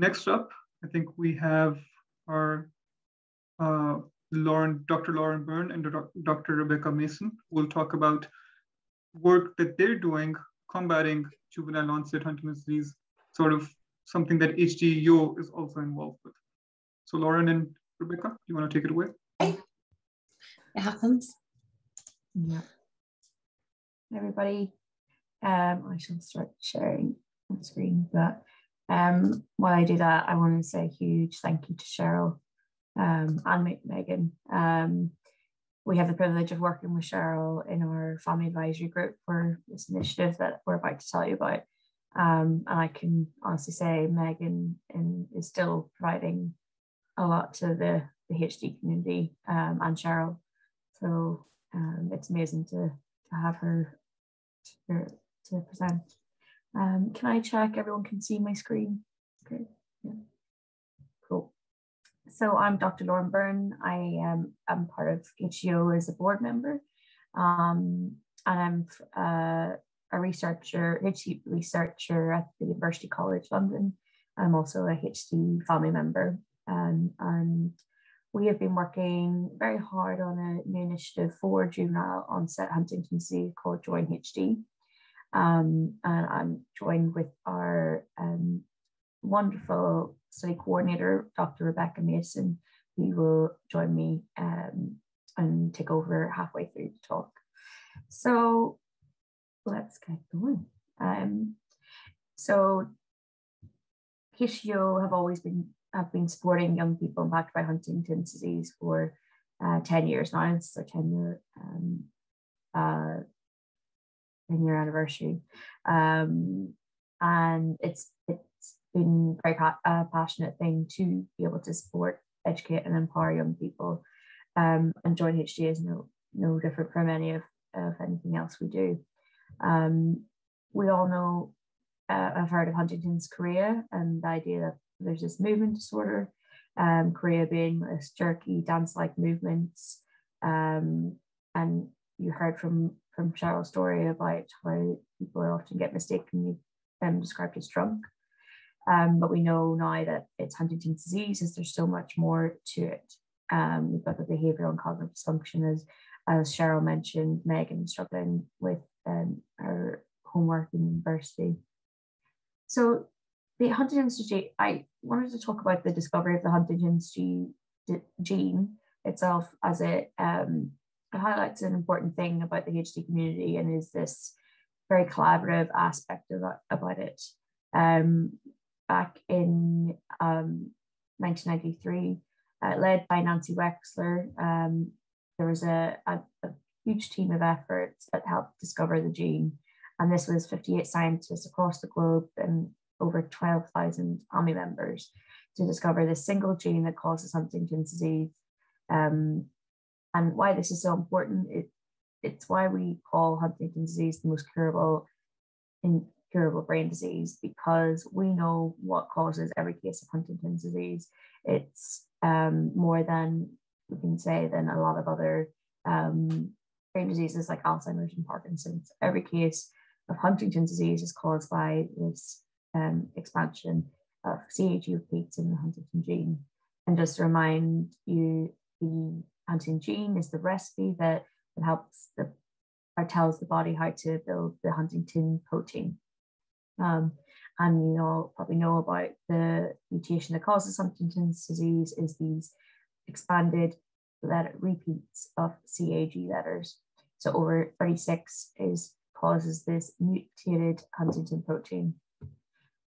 next up, I think we have our uh, Lauren, Dr. Lauren Byrne and Dr. Rebecca Mason will talk about work that they're doing combating juvenile onset Huntington's disease, sort of something that HDYO is also involved with. So Lauren and Rebecca, do you want to take it away? It happens. Yeah. Everybody, um, I shall start sharing on screen, but um, while I do that, I want to say a huge thank you to Cheryl um, and Megan. Um, we have the privilege of working with Cheryl in our family advisory group for this initiative that we're about to tell you about. Um, and I can honestly say Megan in, is still providing a lot to the, the HD community um, and Cheryl. So um, it's amazing to, to have her to, to present. Um, can I check everyone can see my screen? Great. Yeah. Cool. So I'm Dr. Lauren Byrne. I am I'm part of HDYO as a board member. Um, and I'm uh, a researcher, HD researcher at the University College London. I'm also a HD family member. Um, and we have been working very hard on a new initiative for juvenile onset Huntington's disease called Join HD. Um, and I'm joined with our um, wonderful study coordinator, Dr. Rebecca Mason, who will join me um, and take over halfway through the talk. So let's get going. Um, so HDYO have always been have been supporting young people impacted by Huntington's disease for uh, 10 years now. It's our 10 year um, uh, 10 year anniversary. Um, and it's it's been very uh, passionate thing to be able to support, educate, and empower young people. Um, and Join HD is no no different from any of, of anything else we do. Um, we all know, uh, I've heard of Huntington's chorea and the idea that there's this movement disorder, um, chorea being this jerky dance-like movements. Um, and you heard from from Cheryl's story about how people often get mistakenly um, described as drunk. Um, but we know now that it's Huntington's disease, is there's so much more to it. Um, we've got the behavioral and cognitive dysfunction, as, as Cheryl mentioned, Megan struggling with um, her homework in university. So the Huntington's gene, I wanted to talk about the discovery of the Huntington's gene, itself as it, um, highlights an important thing about the HD community and is this very collaborative aspect of, about it. Um, back in um, 1993, uh, led by Nancy Wexler, um, there was a, a, a, huge team of efforts that helped discover the gene. And this was 58 scientists across the globe and over 12,000 army members to discover this single gene that causes Huntington's disease. Um, and why this is so important, it, it's why we call Huntington's disease the most curable, incurable brain disease, because we know what causes every case of Huntington's disease. It's um, more than we can say than a lot of other um, brain diseases like Alzheimer's and Parkinson's. Every case of Huntington's disease is caused by this um, expansion of CAG repeats in the Huntington gene. And just to remind you, the Huntington gene is the recipe that, that helps the or tells the body how to build the huntingtin protein. Um, and you know probably know about the mutation that causes Huntington's disease is these expanded letter repeats of CAG letters. So over 36 is causes this mutated huntingtin protein.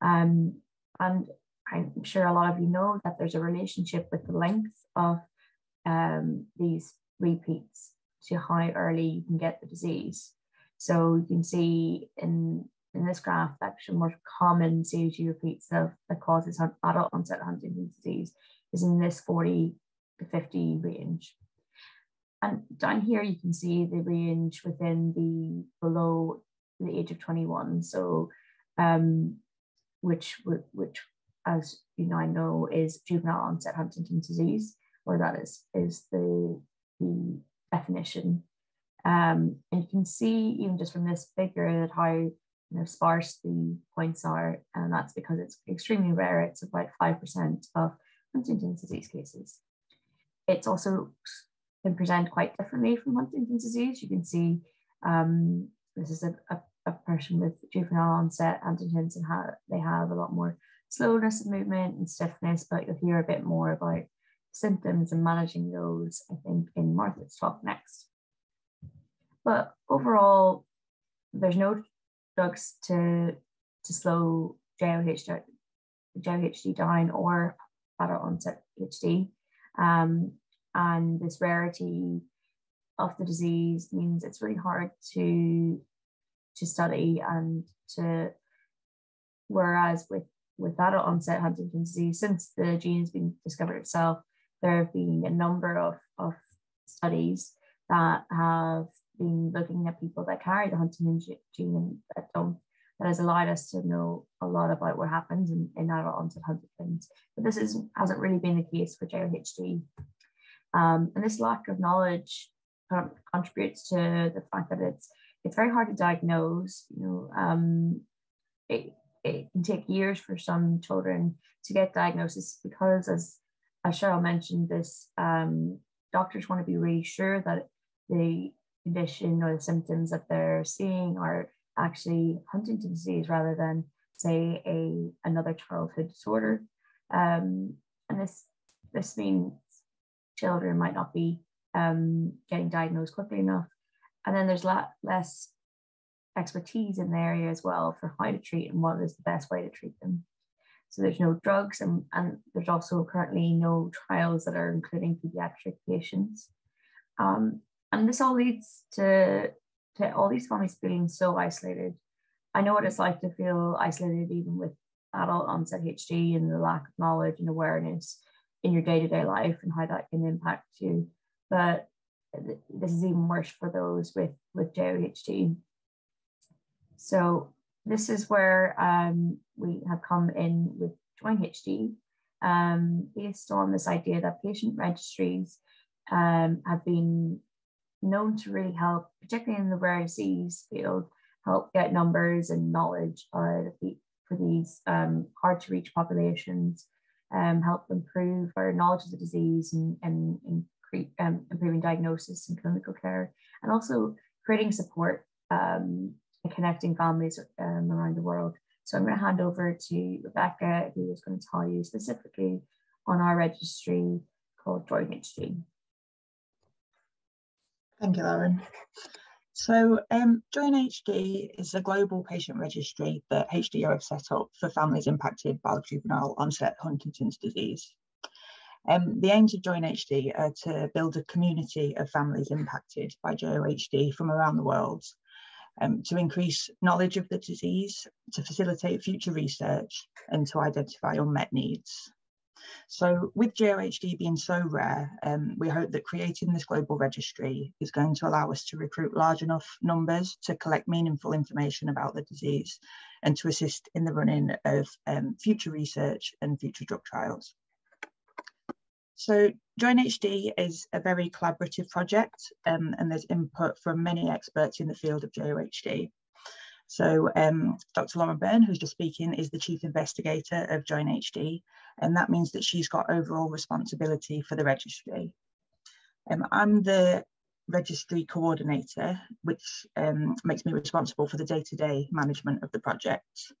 Um, and I'm sure a lot of you know that there's a relationship with the length of um, these repeats to how early you can get the disease. So you can see in, in this graph, actually more common CAG repeats that, that causes adult onset Huntington's disease is in this 40 to 50 range. And down here, you can see the range within the below the age of 21. So um, which which as you now know is juvenile onset Huntington's disease, or that is is the the definition. Um, and you can see even just from this figure that how you know, sparse the points are, and that's because it's extremely rare. It's about 5% of Huntington's disease cases. It's also can present quite differently from Huntington's disease. You can see um, this is a, a, a, person with juvenile onset Huntington's and how they have a lot more slowness of movement and stiffness, but you'll hear a bit more about symptoms and managing those, I think, in Martha's talk next. But overall, there's no drugs to, to slow JOHD, JOHD down or adult onset HD. Um, and this rarity of the disease means it's really hard to to study and to whereas with with adult onset Huntington's disease, since the gene has been discovered itself, there have been a number of, of studies that have been looking at people that carry the Huntington gene and that don't that has allowed us to know a lot about what happens in, in adult onset Huntington's. But this is, hasn't really been the case for JOHD. Um, and this lack of knowledge contributes to the fact that it's it's very hard to diagnose. You know, um, it, it can take years for some children to get diagnosis because, as, as Cheryl mentioned, this um, doctors want to be really sure that the condition or the symptoms that they're seeing are actually Huntington's disease rather than, say, a another childhood disorder. Um, and this this means children might not be um, getting diagnosed quickly enough. And then there's a lot less expertise in the area as well for how to treat and what is the best way to treat them. So there's no drugs and, and there's also currently no trials that are including pediatric patients. Um, and this all leads to, to all these families feeling so isolated. I know what it's like to feel isolated even with adult onset HD and the lack of knowledge and awareness in your day-to-day life and how that can impact you. But this is even worse for those with, with JOHD. So this is where um, we have come in with Join HD, um, based on this idea that patient registries um, have been known to really help, particularly in the rare disease field, help get numbers and knowledge for these um, hard to reach populations um, help improve our knowledge of the disease and, and, um, improving diagnosis and clinical care, and also creating support um, and connecting families um, around the world. So I'm going to hand over to Rebecca, who is going to tell you specifically on our registry called Join HD. Thank you, Lauren. So um, Join HD is a global patient registry that HDYO have set up for families impacted by juvenile onset Huntington's disease. Um, the aims of Join HD are to build a community of families impacted by JOHD from around the world, um, to increase knowledge of the disease, to facilitate future research, and to identify unmet needs. So with JOHD being so rare, um, we hope that creating this global registry is going to allow us to recruit large enough numbers to collect meaningful information about the disease and to assist in the running of um, future research and future drug trials. So Join HD is a very collaborative project um, and there's input from many experts in the field of JOHD. So um, Dr. Lauren Byrne, who's just speaking, is the chief investigator of Join HD, and that means that she's got overall responsibility for the registry. Um, I'm the registry coordinator, which um, makes me responsible for the day-to-day -day management of the project.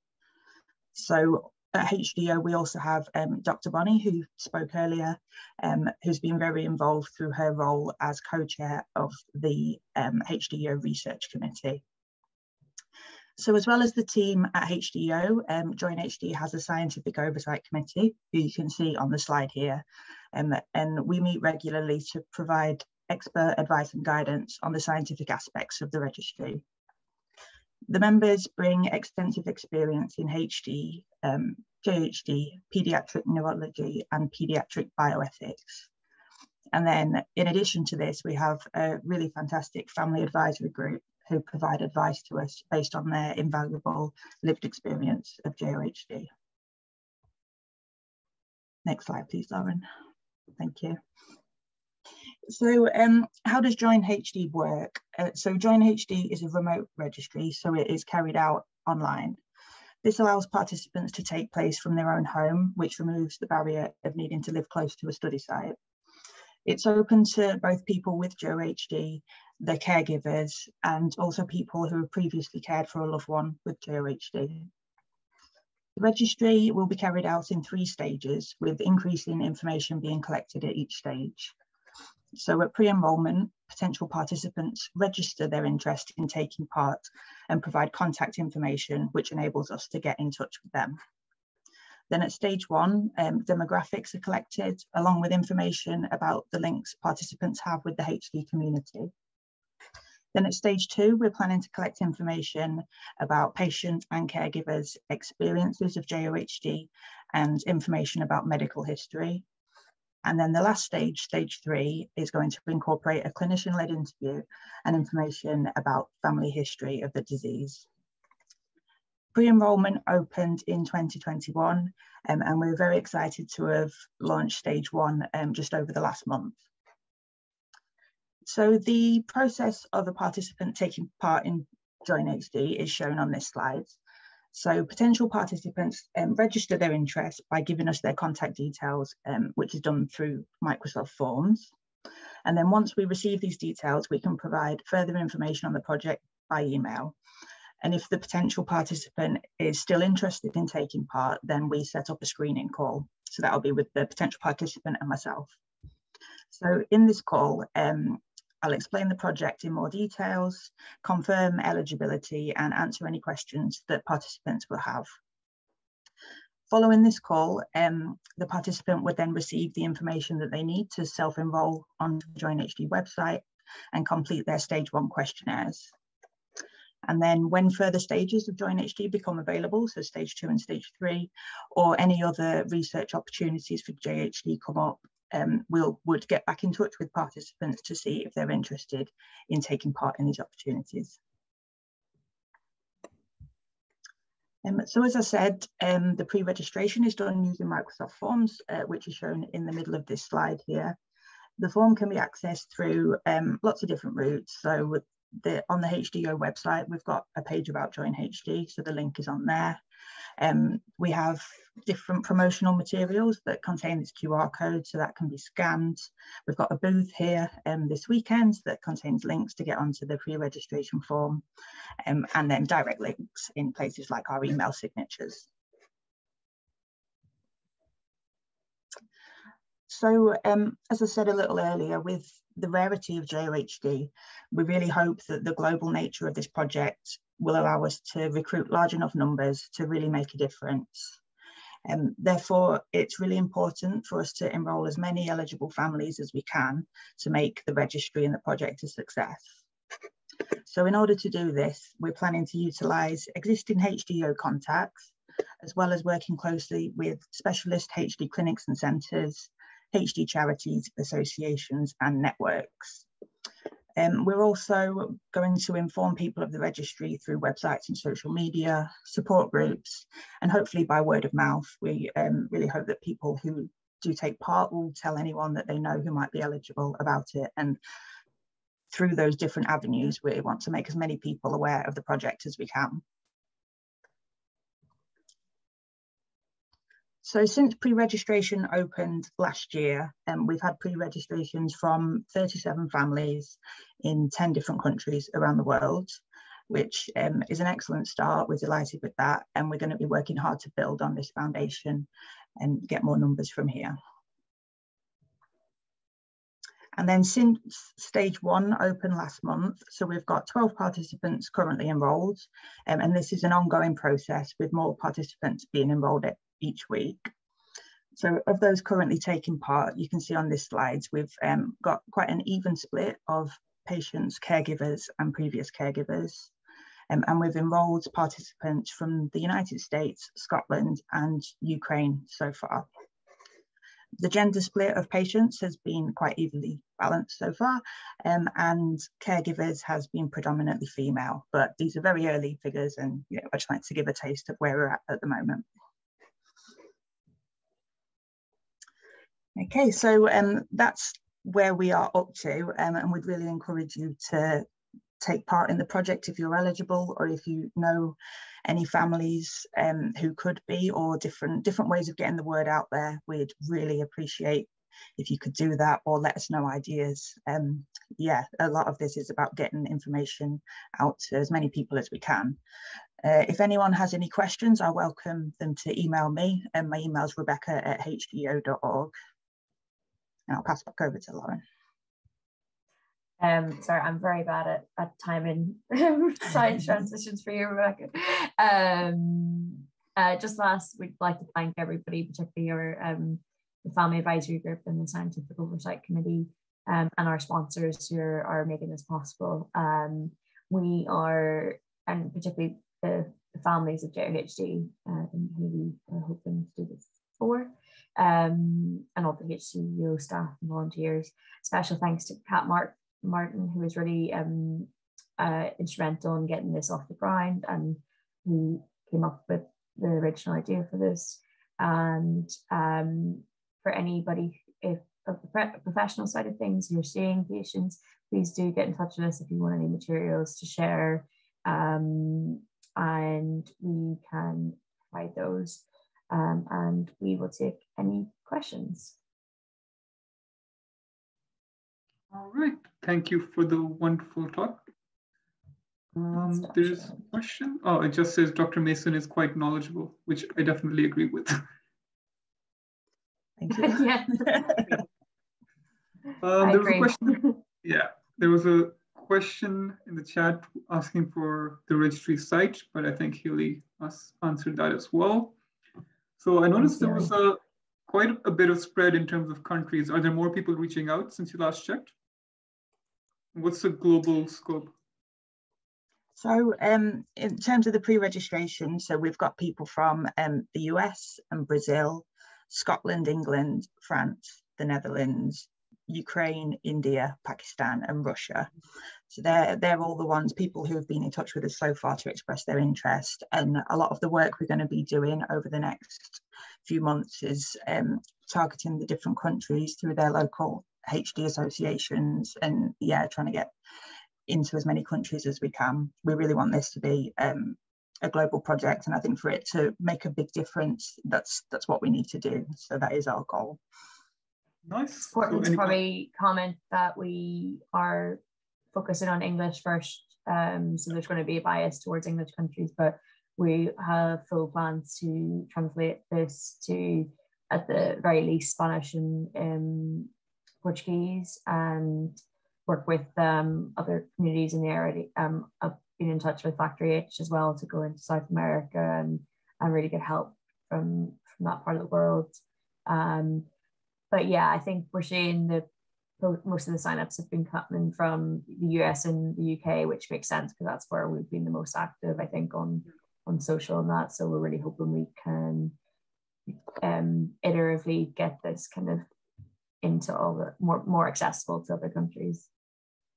So at HDYO, we also have um, Dr. Bonnie, who spoke earlier, um, who's been very involved through her role as co-chair of the um, HDYO Research Committee. So as well as the team at HDYO, um, Join HD has a scientific oversight committee, who you can see on the slide here. Um, and we meet regularly to provide expert advice and guidance on the scientific aspects of the registry. The members bring extensive experience in HD, um, JHD, pediatric neurology, and pediatric bioethics. And then in addition to this, we have a really fantastic family advisory group who provide advice to us based on their invaluable lived experience of JOHD. Next slide, please, Lauren. Thank you. So um, how does Join HD work? Uh, so Join HD is a remote registry, so it is carried out online. This allows participants to take place from their own home, which removes the barrier of needing to live close to a study site. It's open to both people with JOHD, their caregivers, and also people who have previously cared for a loved one with JOHD. The registry will be carried out in three stages, with increasing information being collected at each stage. So at pre-enrolment, potential participants register their interest in taking part and provide contact information, which enables us to get in touch with them. Then at stage one, um, demographics are collected along with information about the links participants have with the HD community. Then at stage two, we're planning to collect information about patient and caregivers' experiences of JOHD and information about medical history. And then the last stage, stage three, is going to incorporate a clinician-led interview and information about family history of the disease. Pre-enrollment opened in 2021 um, and we're very excited to have launched stage one um, just over the last month. So the process of a participant taking part in Join HD is shown on this slide. So potential participants um, register their interest by giving us their contact details, um, which is done through Microsoft Forms. And then once we receive these details, we can provide further information on the project by email. And if the potential participant is still interested in taking part, then we set up a screening call. So that'll be with the potential participant and myself. So in this call, um, I'll explain the project in more details, confirm eligibility and answer any questions that participants will have. Following this call, um, the participant would then receive the information that they need to self-enroll on the Join HD website and complete their stage one questionnaires. And then when further stages of Join HD become available, so stage two and stage three, or any other research opportunities for JHD come up, um, we'll would get back in touch with participants to see if they're interested in taking part in these opportunities. Um, so as I said, um, the pre-registration is done using Microsoft Forms, uh, which is shown in the middle of this slide here. The form can be accessed through um, lots of different routes. So the, on the HDYO website, we've got a page about Join HD, so the link is on there. Um, we have different promotional materials that contain this QR code, so that can be scanned. We've got a booth here um, this weekend that contains links to get onto the pre-registration form, um, and then direct links in places like our email signatures. So um, as I said a little earlier, with the rarity of JOHD, we really hope that the global nature of this project will allow us to recruit large enough numbers to really make a difference. Um, therefore, it's really important for us to enrol as many eligible families as we can to make the registry and the project a success. So in order to do this, we're planning to utilise existing HDYO contacts, as well as working closely with specialist HD clinics and centres HD charities, associations and networks. Um, we're also going to inform people of the registry through websites and social media, support groups, and hopefully by word of mouth. We um, really hope that people who do take part will tell anyone that they know who might be eligible about it. And through those different avenues, we want to make as many people aware of the project as we can. So since pre-registration opened last year, um, we've had pre-registrations from 37 families in 10 different countries around the world, which um, is an excellent start. We're delighted with that. And we're going to be working hard to build on this foundation and get more numbers from here. And then since stage one opened last month, so we've got 12 participants currently enrolled, um, and this is an ongoing process with more participants being enrolled each week. So of those currently taking part, you can see on this slide, we've um, got quite an even split of patients, caregivers and previous caregivers. Um, and we've enrolled participants from the United States, Scotland and Ukraine so far. The gender split of patients has been quite evenly balanced so far, um, and caregivers has been predominantly female, but these are very early figures and you know, I just like to give a taste of where we're at at the moment. Okay, so um, that's where we are up to, um, and we'd really encourage you to take part in the project if you're eligible or if you know any families um, who could be or different different ways of getting the word out there. We'd really appreciate if you could do that or let us know ideas. Um, yeah a lot of this is about getting information out to as many people as we can. Uh, if anyone has any questions i welcome them to email me and my email is rebecca at hdyo.org and i'll pass back over to lauren um, sorry, I'm very bad at, at timing side transitions for you, Rebecca. Um, uh, just last, we'd like to thank everybody, particularly your um, the Family Advisory Group and the Scientific Oversight Committee um, and our sponsors who are, are making this possible. Um, we are, and particularly the, the families of JOHD, uh, who we are hoping to do this for, um, and all the HDYO staff and volunteers. Special thanks to Kat Mark Martin, who was really um, uh, instrumental in getting this off the ground and who came up with the original idea for this. And um, for anybody if of the professional side of things, you're seeing patients, please do get in touch with us if you want any materials to share. Um, and we can provide those. Um, and we will take any questions. All right, thank you for the wonderful talk. Um, there's a question. Oh, it just says Dr. Mason is quite knowledgeable, which I definitely agree with. Thank you. yeah. um, there was a question. Yeah, there was a question in the chat asking for the registry site, but I think Haley has answered that as well. So I noticed there was a quite a bit of spread in terms of countries. Are there more people reaching out since you last checked? What's the global scope? So um, in terms of the pre-registration, so we've got people from um, the US and Brazil, Scotland, England, France, the Netherlands, Ukraine, India, Pakistan, and Russia. So they're, they're all the ones, people who have been in touch with us so far to express their interest. And a lot of the work we're going to be doing over the next few months is um, targeting the different countries through their local HD associations and yeah, trying to get into as many countries as we can. We really want this to be um, a global project, and I think for it to make a big difference, that's that's what we need to do. So that is our goal. Nice. Important so to probably comment that we are focusing on English first. Um, so there's going to be a bias towards English countries, but we have full plans to translate this to, at the very least, Spanish and um, Portuguese and work with um, other communities in the area. Um, I've been in touch with Factor-H as well to go into South America and, and really get help from, from that part of the world. Um, but yeah, I think we're seeing the most of the signups have been coming from the US and the UK, which makes sense because that's where we've been the most active, I think, on on social and that. So we're really hoping we can um, iteratively get this kind of into all the more more accessible to other countries.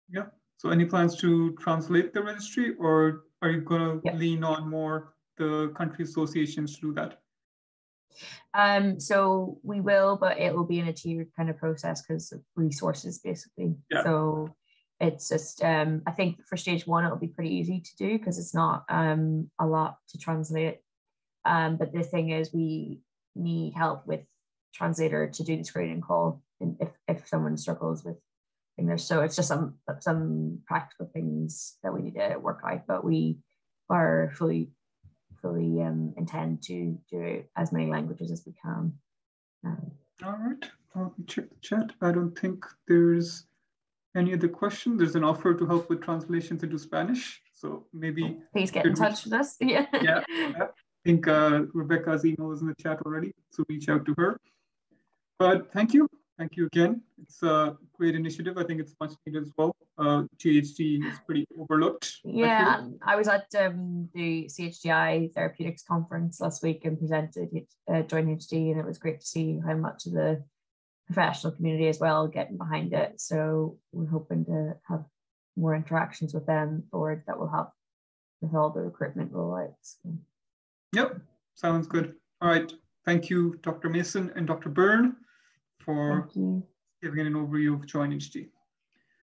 Yeah. So any plans to translate the registry or are you going to lean on more the country associations to do that? Um, so we will, but it will be in a tiered kind of process because of resources basically. Yeah. So it's just um, I think for stage one it'll be pretty easy to do because it's not um, a lot to translate. Um, but the thing is we need help with translator to do the screening call if, if someone struggles with English. So it's just some some practical things that we need to work out, but we are fully fully um, intend to do as many languages as we can. Um, All right, I'll check the chat. I don't think there's any other question. There's an offer to help with translations into Spanish. So maybe please get in touch with us. Yeah. yeah. I think uh, Rebecca's email is in the chat already, so reach out to her. But thank you Thank you again. It's a great initiative. I think it's much needed as well. Uh, JHD is pretty overlooked. Yeah, I, I was at um, the CHDI Therapeutics Conference last week and presented uh, Join HD, and it was great to see how much of the professional community as well getting behind it. So we're hoping to have more interactions with them forward that will help with all the recruitment rollouts. Yep, sounds good. All right. Thank you, Dr. Mason and Dr. Byrne for giving an overview of Join HD.